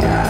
yeah.